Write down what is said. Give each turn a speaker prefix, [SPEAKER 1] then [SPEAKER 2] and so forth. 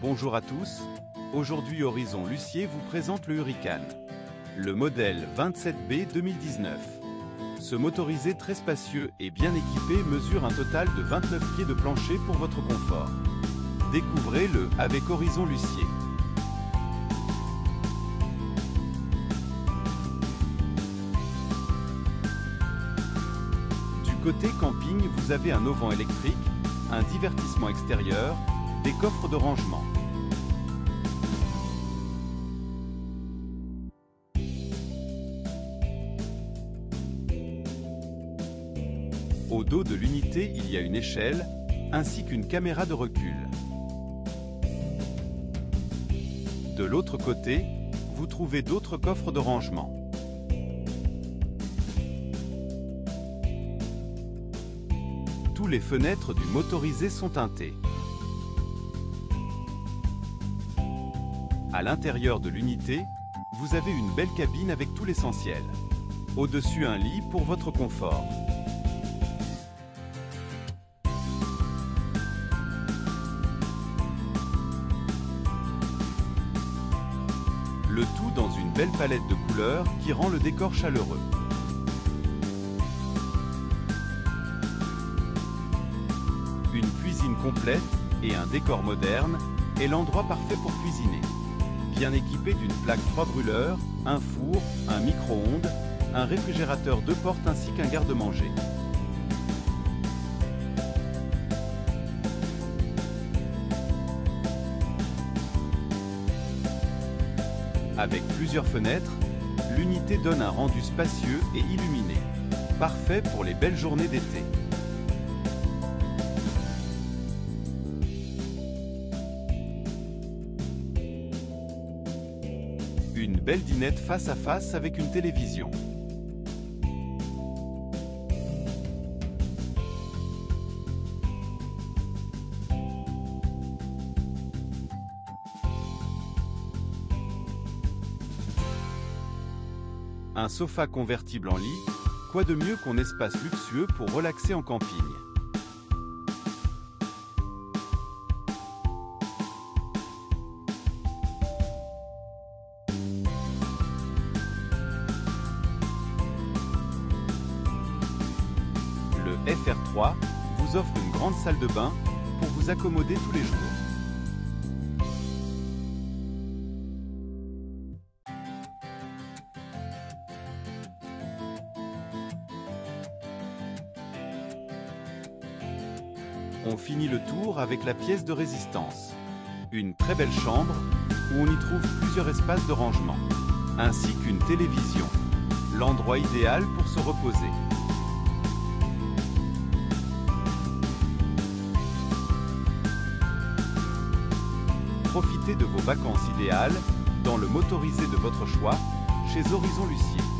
[SPEAKER 1] Bonjour à tous, aujourd'hui Horizon Lucier vous présente le Hurricane. Le modèle 27B 2019. Ce motorisé très spacieux et bien équipé mesure un total de 29 pieds de plancher pour votre confort. Découvrez-le avec Horizon Lucier. Du côté camping, vous avez un auvent électrique, un divertissement extérieur, des coffres de rangement. Au dos de l'unité, il y a une échelle, ainsi qu'une caméra de recul. De l'autre côté, vous trouvez d'autres coffres de rangement. Tous les fenêtres du motorisé sont teintées. À l'intérieur de l'unité, vous avez une belle cabine avec tout l'essentiel. Au-dessus un lit pour votre confort. Le tout dans une belle palette de couleurs qui rend le décor chaleureux. Une cuisine complète et un décor moderne est l'endroit parfait pour cuisiner. Bien équipé d'une plaque 3 brûleurs, un four, un micro-ondes, un réfrigérateur deux portes ainsi qu'un garde-manger. Avec plusieurs fenêtres, l'unité donne un rendu spacieux et illuminé. Parfait pour les belles journées d'été. Une belle dinette face à face avec une télévision. Un sofa convertible en lit, quoi de mieux qu'un espace luxueux pour relaxer en camping? FR3 vous offre une grande salle de bain pour vous accommoder tous les jours. On finit le tour avec la pièce de résistance. Une très belle chambre où on y trouve plusieurs espaces de rangement, ainsi qu'une télévision. L'endroit idéal pour se reposer. Profitez de vos vacances idéales dans le motorisé de votre choix chez Horizon Lucier.